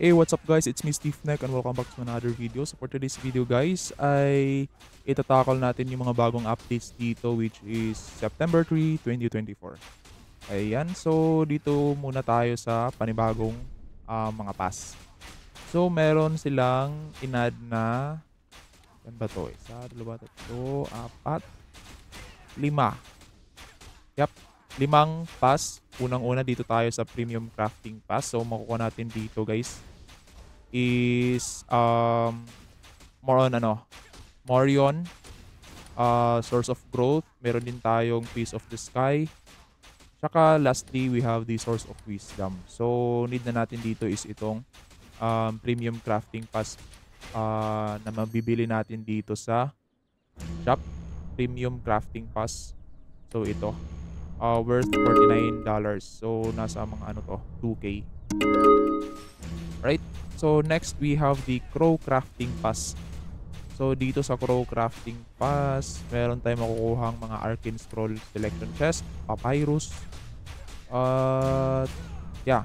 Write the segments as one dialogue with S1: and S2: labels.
S1: Hey, what's up guys? It's me Steve Neck and welcome back to another video. So for today's video guys ay itatakal natin yung mga bagong updates dito which is September 3, 2024. Ayan, so dito muna tayo sa panibagong ah, mga pass. So meron silang inad na yan ba to? Isa, dalawa, tatlo, apat, lima. Yep, limang pass. Unang-una dito tayo sa premium crafting pass. So makukuha natin dito guys is um more on ano, Morion uh, source of growth. Meron din tayong piece of the sky. Tsaka lastly, we have the source of wisdom. So need na natin dito is itong um, premium crafting pass uh, na mabibili natin dito sa shop. Premium crafting pass. So ito. Uh, worth $49. So nasa mga ano to, 2K. Right? So next we have the Crow Crafting Pass. So dito sa Crow Crafting Pass, meron tayong makukuhang mga Arcane Scroll Selection Chest, Papyrus. At yeah,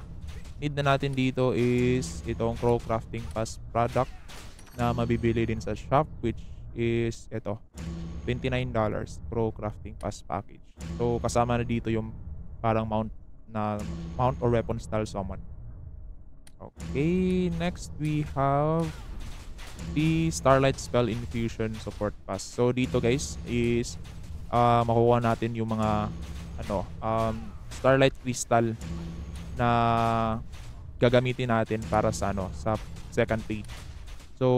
S1: need na natin dito is itong Crow Crafting Pass product na mabibili din sa shop which is ito, $29 Crow Crafting Pass package. So kasama na dito yung parang mount na mount or weapon style summon. Okay, next we have the Starlight Spell Infusion Support Pass. So dito guys is uh, makukuha natin yung mga ano, um, Starlight Crystal na gagamitin natin para sa ano, sa second page. So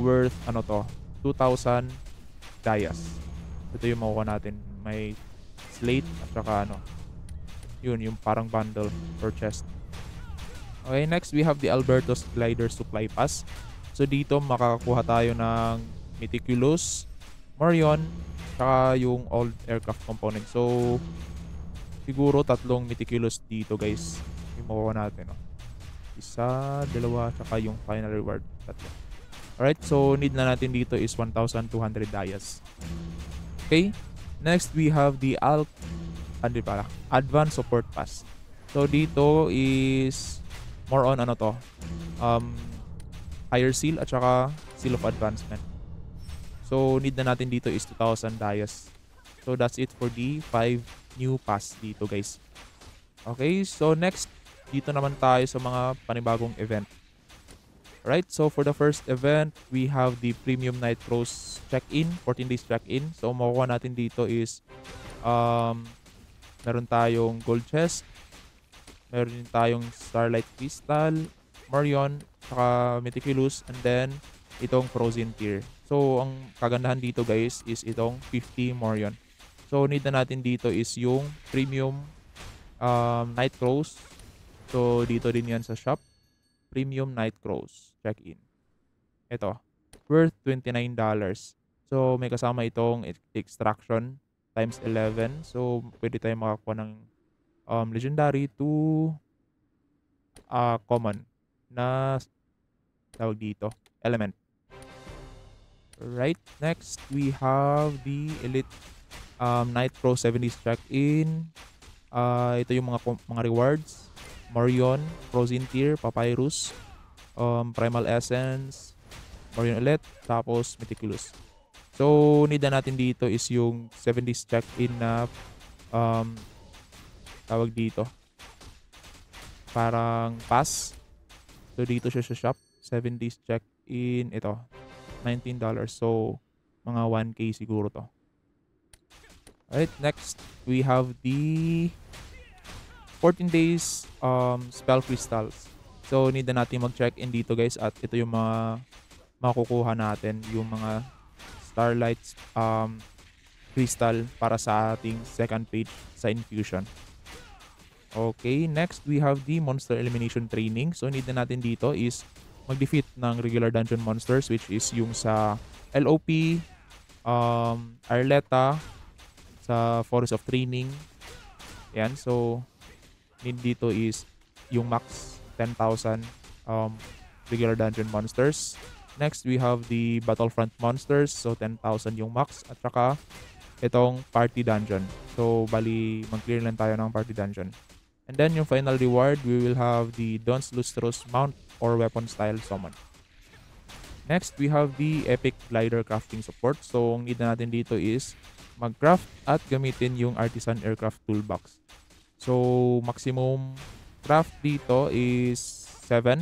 S1: worth ano to, 2,000 Dayas. Ito yung makukuha natin. May slate at saka ano, yun, yung parang bundle or chest. Okay, next we have the Alberto's Glider Supply Pass. So dito makakakuha tayo ng Meticulous, Morion, saka yung old aircraft component. So siguro tatlong Meticulous dito guys. Yung makuha natin. No? Isa, dalawa, saka yung final reward. Tatlo. Alright, so need na natin dito is 1,200 Dayas. Okay, next we have the Al ano pala, Advanced Support Pass. So dito is more on ano to um higher seal at saka seal of advancement. So need na natin dito is 2,000 Dayas so that's it for the 5 new pass dito guys. Okay so next dito naman tayo sa mga panibagong event. Right so for the first event we have the premium cruise check-in 14 days check-in. So makukuha natin dito is um meron tayong gold chest meron din tayong Starlight Crystal, Morion, saka Meticulous, and then itong Frozen Tier. So, ang kagandahan dito guys is itong 50 Morion. So, need na natin dito is yung Premium um, Night Crows. So, dito din yan sa shop. Premium Night Crows. Check-in. Ito. Worth $29. So, may kasama itong extraction times 11. So, pwede tayo makakuha ng um, legendary to uh, common na tawag dito, element. Right, next we have the Elite um, Night Pro 70s check-in. Uh, ito yung mga mga rewards. Morion, Frozen Tier, Papyrus, um, Primal Essence, Morion Elite, tapos Meticulous. So, need na natin dito is yung 70s check-in na um, tawag dito. Parang pass. So dito siya sa shop. 7 days check in ito $19 so mga 1k siguro to. Alright next we have the 14 days um, spell crystals. So need na natin mag check in dito guys at ito yung mga makukuha natin yung mga starlight um, crystal para sa ating second page sa infusion Okay, next we have the monster elimination training. So need na natin dito is mag-defeat ng regular dungeon monsters which is yung sa LOP, um, Arleta, sa Forest of Training. Yan, so need dito is yung max 10,000 um, regular dungeon monsters. Next, we have the Battlefront monsters. So, 10,000 yung max. At saka, itong party dungeon. So, bali, mag-clear lang tayo ng party dungeon. And then yung final reward, we will have the Don's Lustros Mount or weapon style summon. Next, we have the Epic Glider Crafting Support. So, ang need na natin dito is mag-craft at gamitin yung Artisan Aircraft Toolbox. So, maximum craft dito is 7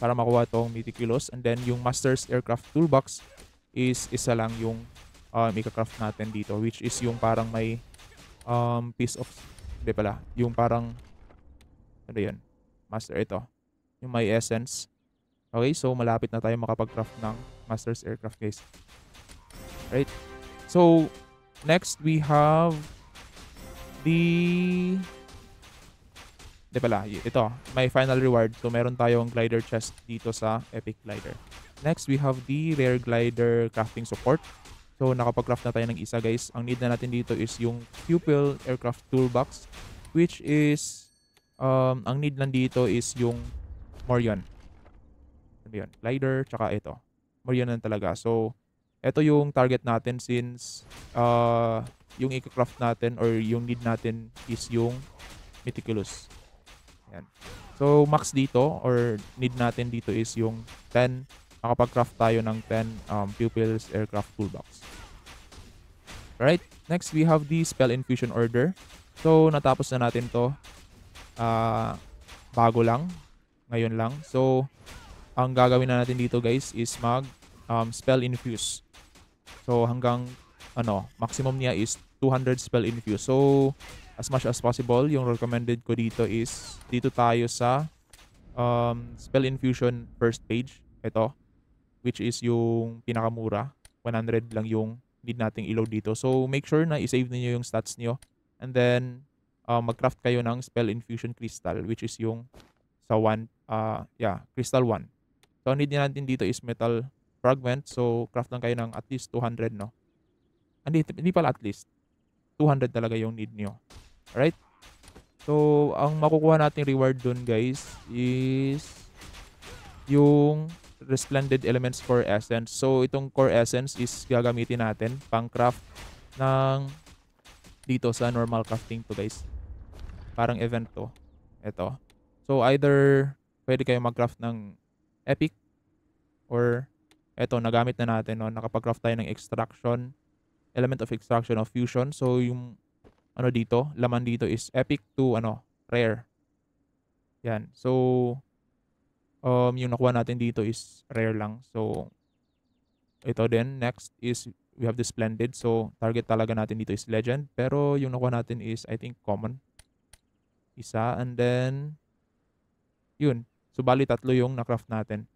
S1: para makuha tong Meticulous. And then, yung Master's Aircraft Toolbox is isa lang yung um, ika-craft natin dito which is yung parang may um, piece of hindi pala, yung parang ano yun, master ito, yung may essence. Okay, so malapit na tayo makapag-craft ng master's aircraft guys. Right? So, next we have the Hindi pala, ito, may final reward. So, meron tayong glider chest dito sa Epic Glider. Next, we have the Rare Glider Crafting Support. So, nakapag-craft na tayo ng isa guys. Ang need na natin dito is yung Pupil Aircraft Toolbox which is um, ang need lang dito is yung Morion. Ano yun? Glider, tsaka ito. Morion lang talaga. So, ito yung target natin since uh, yung i-craft natin or yung need natin is yung Meticulous. Yan. So, max dito or need natin dito is yung 10 makapag-craft tayo ng 10 um, Pupils Aircraft Toolbox. Alright, next we have the Spell Infusion Order. So, natapos na natin to. Ah, bago lang. Ngayon lang. So, ang gagawin na natin dito guys is mag um, spell infuse. So, hanggang ano, maximum niya is 200 spell infuse. So, as much as possible, yung recommended ko dito is dito tayo sa um, spell infusion first page. Ito. Which is yung pinakamura. 100 lang yung need nating i-load dito. So, make sure na i-save niyo yung stats niyo And then, uh, mag-craft kayo ng Spell Infusion Crystal, which is yung sa 1, uh, yeah, Crystal 1. So, ang need natin dito is Metal Fragment. So, craft lang kayo ng at least 200, no? Hindi, hindi pala at least. 200 talaga yung need nyo. Alright? So, ang makukuha nating reward dun, guys, is yung Resplendent Elements Core Essence. So, itong Core Essence is gagamitin natin pang craft ng dito sa normal crafting to guys. Parang event to. Ito. So either pwede kayo mag-craft ng epic or eto nagamit na natin no nakapag-craft tayo ng extraction element of extraction of fusion. So yung ano dito, laman dito is epic to ano, rare. Yan. So um yung nakuha natin dito is rare lang. So ito din next is we have the Splendid. So, target talaga natin dito is Legend. Pero yung nakuha natin is, I think, Common. Isa. And then, yun. So, bali tatlo yung na-craft natin.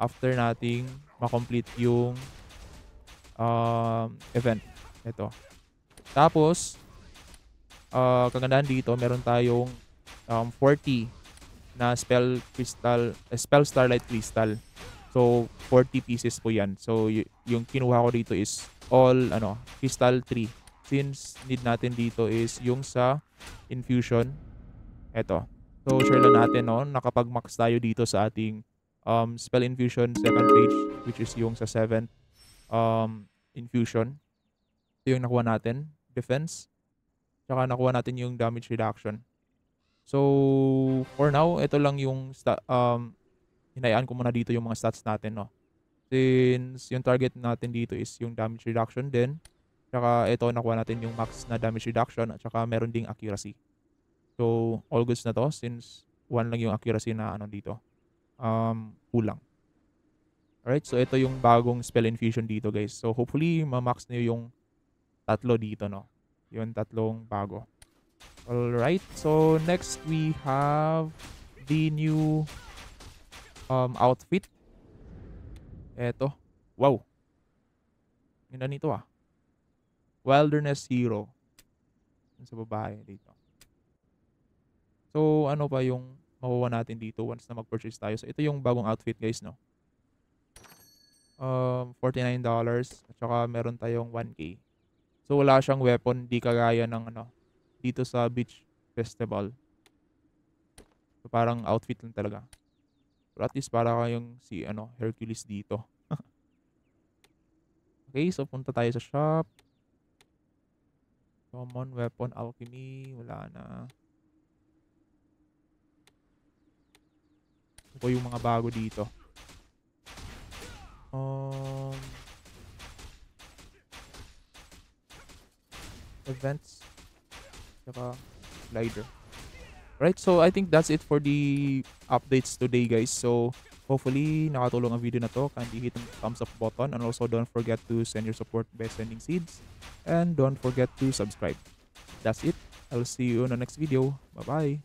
S1: After nating makomplete yung um, event. Ito. Tapos, uh, kagandahan dito, meron tayong um, 40 na spell crystal, uh, spell starlight crystal. So, 40 pieces po yan. So, y- yung kinuha ko dito is all, ano, crystal 3. Since need natin dito is yung sa infusion. Eto. So, share lang natin, no? Nakapag-max tayo dito sa ating um, spell infusion second page, which is yung sa 7th um, infusion. Ito yung nakuha natin. Defense. Tsaka nakuha natin yung damage reduction. So, for now, ito lang yung um, hinayaan ko muna dito yung mga stats natin, no? Since yung target natin dito is yung damage reduction din. Tsaka ito, nakuha natin yung max na damage reduction at tsaka meron ding accuracy. So, all goods na to since 1 lang yung accuracy na ano dito. Um, kulang. Alright, so ito yung bagong spell infusion dito guys. So, hopefully, ma-max nyo yung tatlo dito, no? Yung tatlong bago. Alright, so next we have the new um, outfit. Eto. Wow. Ganda nito ah. Wilderness Hero. Sa babae dito. So, ano pa yung makuha natin dito once na mag-purchase tayo. So, ito yung bagong outfit guys, no? Um, $49. At saka meron tayong 1K. So, wala siyang weapon. Di kagaya ng ano, dito sa beach festival. So, parang outfit lang talaga. Pero at least para kayong si ano, Hercules dito. okay, so punta tayo sa shop. Common weapon alchemy, wala na. Po yung mga bago dito? Um, events. Saka slider. Right, so I think that's it for the updates today guys. So hopefully nakatulong ang video na to. Kindly hit the thumbs up button and also don't forget to send your support by sending seeds. And don't forget to subscribe. That's it. I'll see you on the next video. Bye-bye.